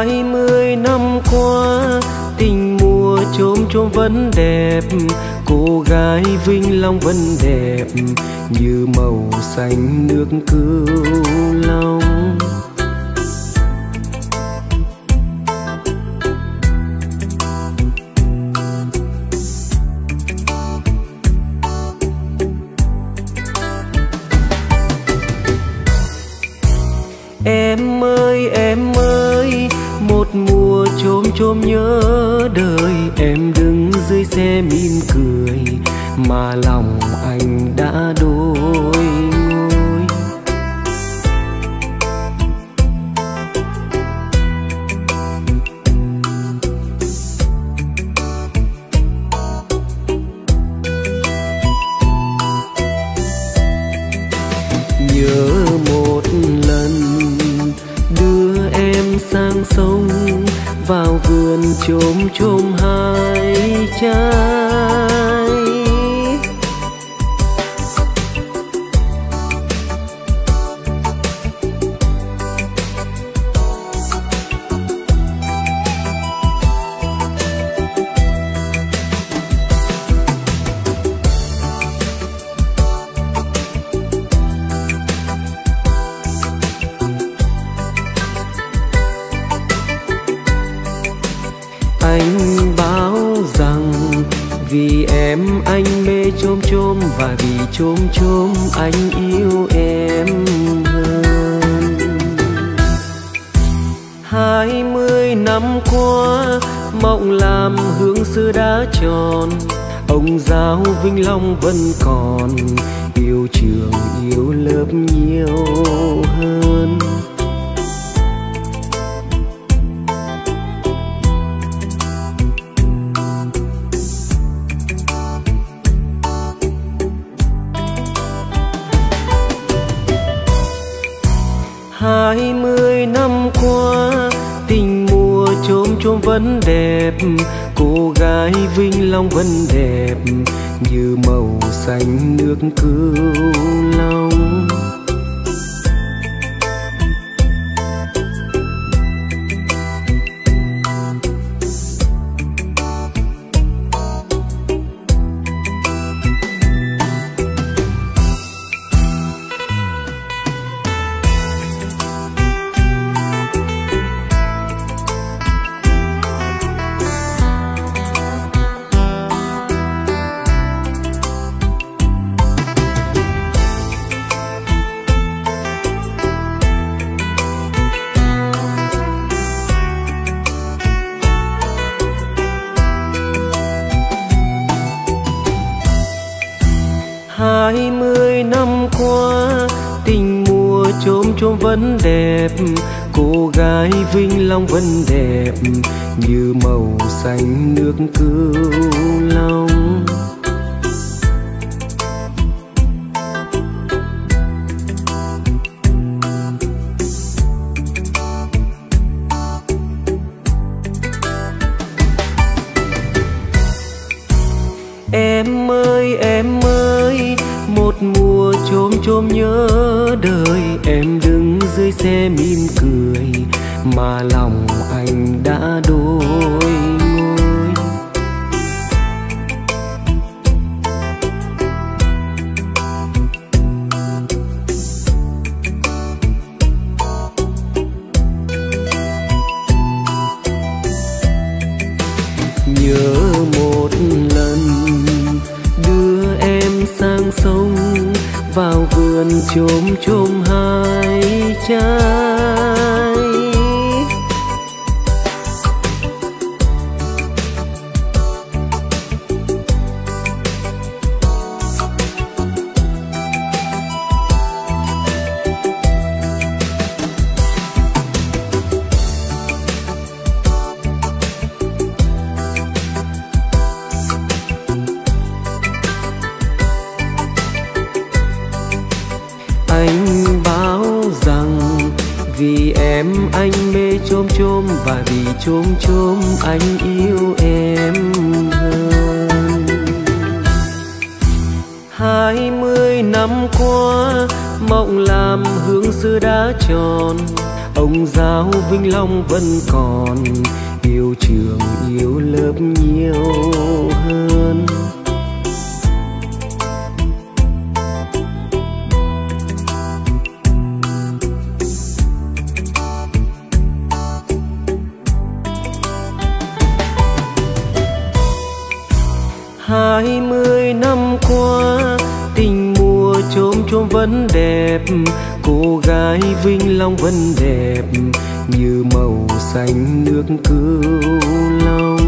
hai mươi năm qua, tình mùa chôm chôm vẫn đẹp, cô gái vinh long vẫn đẹp, như màu xanh nước cửu long. Chôm nhớ đời, em đứng dưới xe mỉm cười, mà lòng anh đã đôi ngôi nhớ một lần đưa em sang sông vào vườn chôm chôm hai trái anh chôm chôm và vì chôm chôm anh yêu em hơn. Hai mươi năm qua, mộng làm hương xưa đã tròn. Ông giáo vinh long vẫn còn, yêu trường, yêu lớp nhiều hơn. Chôm vẫn đẹp, cô gái vinh long vẫn đẹp, như màu xanh nước cứu long. Hai mươi năm qua, tình mùa chôm chôm vẫn đẹp. Cô gái vinh long vẫn đẹp, như màu xanh nước cửu long. Em ơi, em chôm nhớ đời, em đứng dưới xe mỉm cười, mà lòng anh đã đôi ngôi nhớ một lần đưa em sang sông, vào chôm chôm hai trái chôm chôm anh yêu em hơn. Hai mươi năm qua, mộng làm hướng xưa đã tròn. Ông giáo vinh long vẫn còn, yêu trường, yêu lớp nhiều. Hai mươi năm qua, tình mùa chôm chôm vẫn đẹp, cô gái vinh long vẫn đẹp, như màu xanh nước cửu long